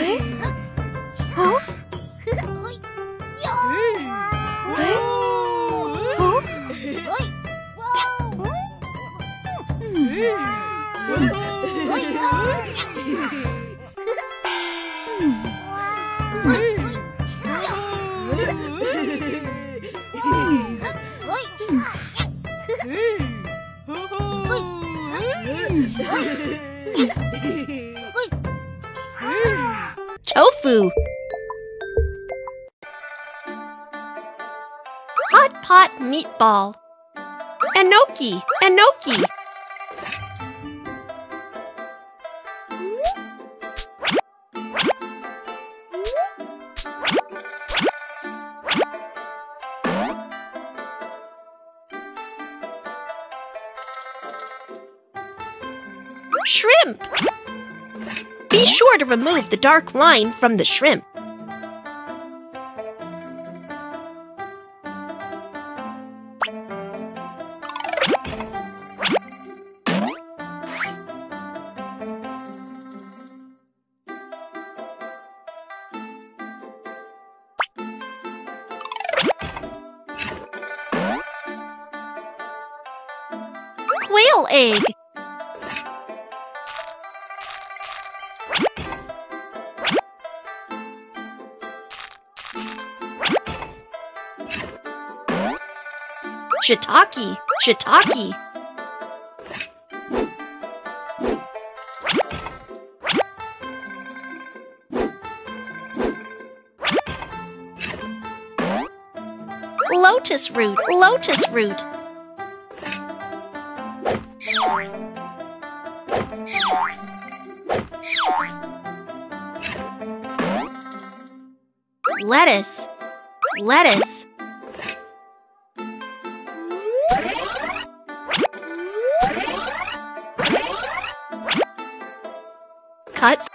Oi! Tofu. Hot pot meatball. Enoki. Enoki. Shrimp. Be sure to remove the dark line from the shrimp. Quail egg. Shiitake, shiitake. Lotus root, lotus root. Lettuce, lettuce. Cut.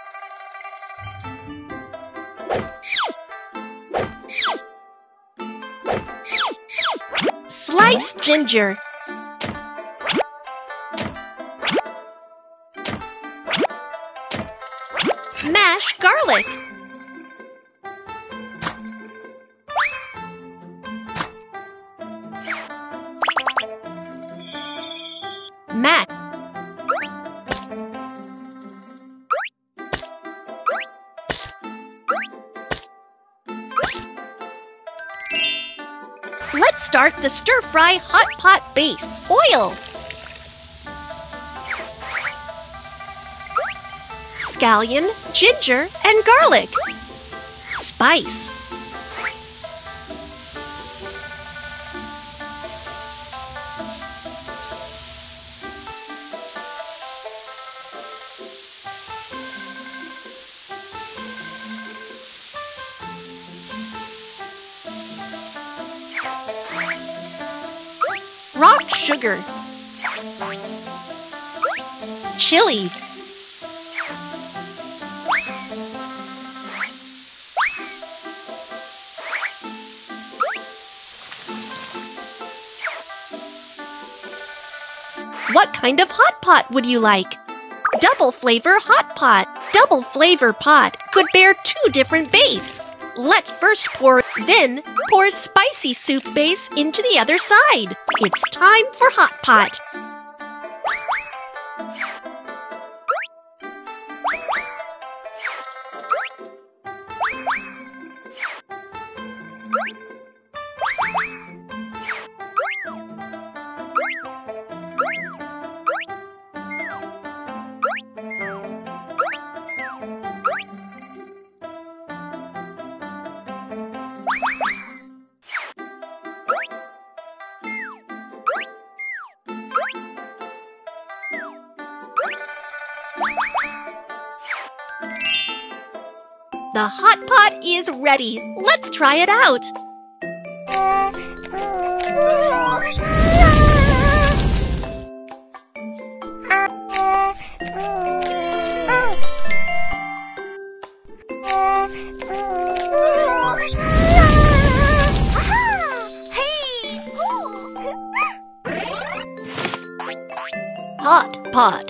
Sliced ginger. Mash garlic. Mash. Let's start the stir fry hot pot base. Oil. Scallion, ginger, and garlic. Spice. Rock sugar, chili, What kind of hot pot would you like? Double flavor hot pot. Double flavor pot could bear two different base. Let's first pour, then pour spicy soup base into the other side. It's time for hot pot. The hot pot is ready. Let's try it out. Hot pot.